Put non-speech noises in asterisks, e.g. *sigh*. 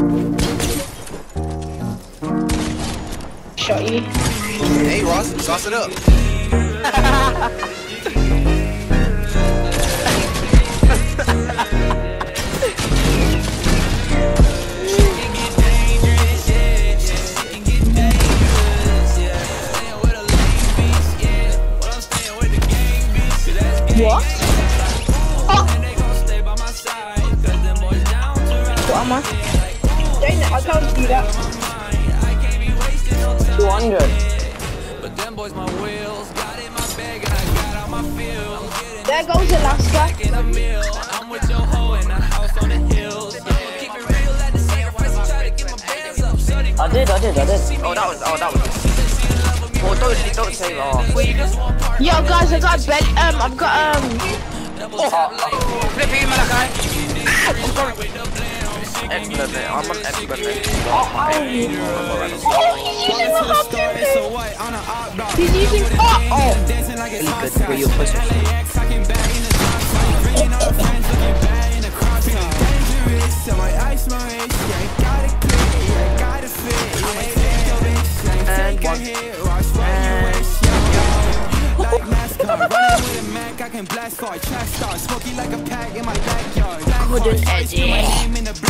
Shot you. Hey Ross, sauce it up. What? Oh! What am I? Dang it, I can't do that. 200. But them boys my wheels. Got in my bag and I got out my field. There goes Alaska. I'm with your hoe in a house on the hills. I did, I did, I did. Oh that was oh that was Oh don't don't say oh Yo, guys, I got a bed. Um, I've got um. Flip him Malachi. *laughs* I'm sorry. Excellent mate, I'm an expert mate. He's using oh, oh. Really good for your pussy. And one. And Couldn't edit.